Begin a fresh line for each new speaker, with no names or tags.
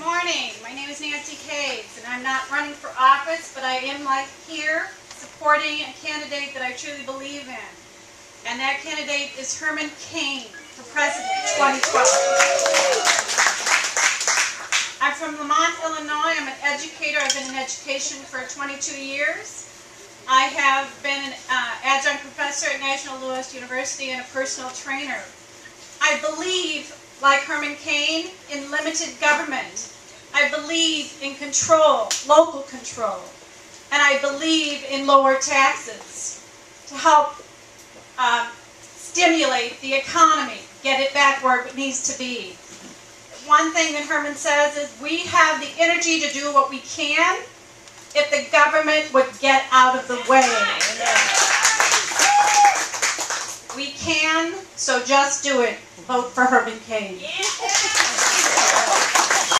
My name is Nancy Hayes, and I'm not running for office, but I am like here supporting a candidate that I truly believe in. And that candidate is Herman Cain for president 2012. I'm from Lemont, Illinois. I'm an educator. I've been in education for 22 years. I have been an uh, adjunct professor at National Louis University and a personal trainer. I believe, like Herman Cain, in limited government. I believe in control, local control. And I believe in lower taxes to help uh, stimulate the economy, get it back where it needs to be. One thing that Herman says is we have the energy to do what we can if the government would get out of the way. Can, so just do it. Vote for Herman Cain.